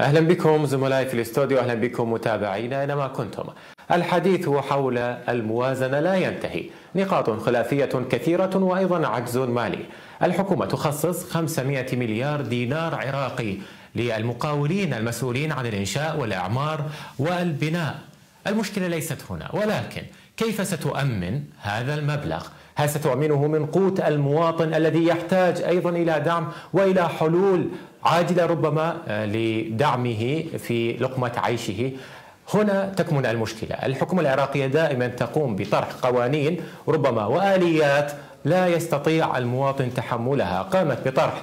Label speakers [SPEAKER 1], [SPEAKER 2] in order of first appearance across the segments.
[SPEAKER 1] أهلا بكم زملائي في الاستوديو أهلا بكم متابعينا اينما كنتم. الحديث حول الموازنة لا ينتهي، نقاط خلافية كثيرة وأيضا عجز مالي. الحكومة تخصص 500 مليار دينار عراقي للمقاولين المسؤولين عن الإنشاء والإعمار والبناء. المشكلة ليست هنا ولكن كيف ستؤمن هذا المبلغ؟ ستؤمنه من قوت المواطن الذي يحتاج أيضا إلى دعم وإلى حلول عاجلة ربما آه، لدعمه في لقمة عيشه؟ هنا تكمن المشكلة، الحكومة العراقية دائما تقوم بطرح قوانين ربما وآليات لا يستطيع المواطن تحملها، قامت بطرح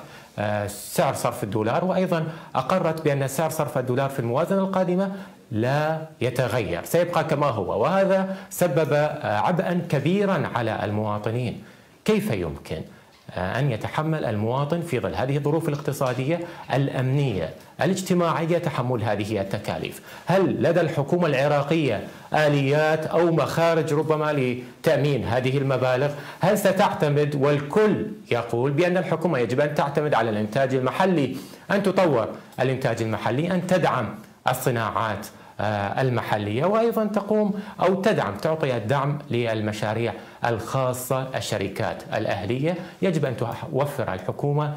[SPEAKER 1] سعر صرف الدولار وأيضا أقرت بأن سعر صرف الدولار في الموازنة القادمة لا يتغير سيبقى كما هو وهذا سبب آه، عبئا كبيرا على المواطنين. كيف يمكن؟ آه، أن يتحمل المواطن في ظل هذه الظروف الاقتصادية الأمنية الاجتماعية تحمل هذه التكاليف. هل لدى الحكومة العراقية آليات أو مخارج ربما لتأمين هذه المبالغ؟ هل ستعتمد والكل يقول بأن الحكومة يجب أن تعتمد على الإنتاج المحلي أن تطور الإنتاج المحلي أن تدعم الصناعات آه، المحلية وأيضا تقوم أو تدعم تعطي الدعم للمشاريع الخاصة الشركات الأهلية يجب أن توفر الحكومة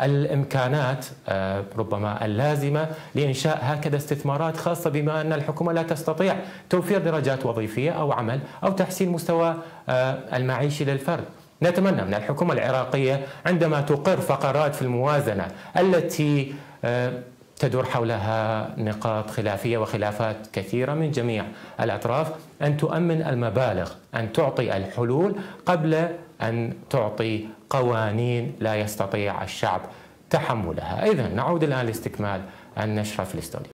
[SPEAKER 1] الإمكانات آه، ربما اللازمة لإنشاء هكذا استثمارات خاصة بما أن الحكومة لا تستطيع توفير درجات وظيفية أو عمل أو تحسين مستوى آه، المعيشي للفرد. نتمنى من الحكومة العراقية عندما تقر فقرات في الموازنة التي تدور حولها نقاط خلافية وخلافات كثيرة من جميع الأطراف. أن تؤمن المبالغ أن تعطي الحلول قبل أن تعطي قوانين لا يستطيع الشعب تحملها. اذا نعود الان لاستكمال النشرة في الاستوديو.